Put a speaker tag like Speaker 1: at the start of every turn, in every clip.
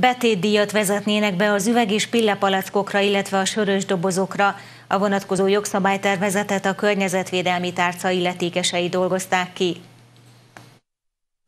Speaker 1: Betétdíjat vezetnének be az üveg és pillepalackokra, illetve a sörös dobozokra. A vonatkozó jogszabálytervezetet a környezetvédelmi tárca illetékesei dolgozták ki.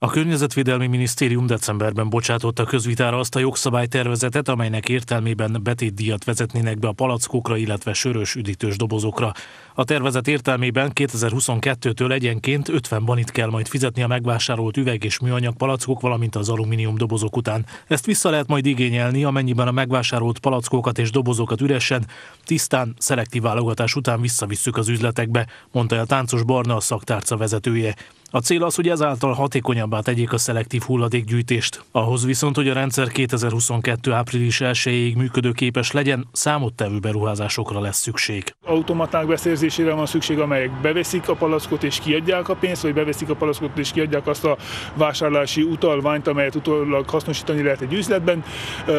Speaker 2: A Környezetvédelmi Minisztérium decemberben bocsátotta közvitára azt a jogszabálytervezetet, amelynek értelmében betétdíjat vezetnének be a palackokra, illetve sörös üdítős dobozokra. A tervezet értelmében 2022-től egyenként 50 banit kell majd fizetni a megvásárolt üveg és műanyag palackok, valamint az alumínium dobozok után. Ezt vissza lehet majd igényelni, amennyiben a megvásárolt palackokat és dobozokat üresen, tisztán, szelektív válogatás után visszavisszük az üzletekbe, mondta el Táncos Barna a szaktárca vezetője. A cél az, hogy ezáltal hatékonyabbá tegyék a szelektív hulladékgyűjtést. Ahhoz viszont, hogy a rendszer 2022. április 1-ig működőképes legyen, számottevő beruházásokra lesz szükség.
Speaker 3: Automaták beszerzésére van szükség, amelyek beveszik a palackot és kiadják a pénzt, vagy beveszik a palackot és kiadják azt a vásárlási utalványt, amelyet utólag hasznosítani lehet egy üzletben.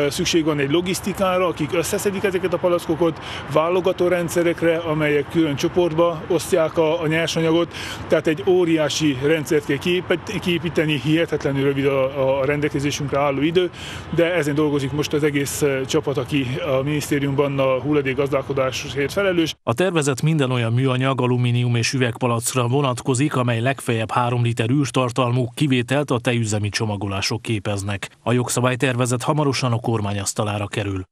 Speaker 3: Szükség van egy logisztikára, akik összeszedik ezeket a palackokat, válogató rendszerekre, amelyek külön csoportba osztják a, a nyersanyagot, tehát egy óriási rendszert kell kiépíteni, hihetetlenül rövid a, a rendelkezésünkre álló idő, de ezen dolgozik most az egész csapat, aki a minisztériumban a hulladék gazdálkodásért felelős.
Speaker 2: A tervezet minden olyan műanyag, alumínium és üvegpalacra vonatkozik, amely legfeljebb 3 liter űrtartalmú kivételt a tejüzemi csomagolások képeznek. A jogszabálytervezet hamarosan a kormányasztalára kerül.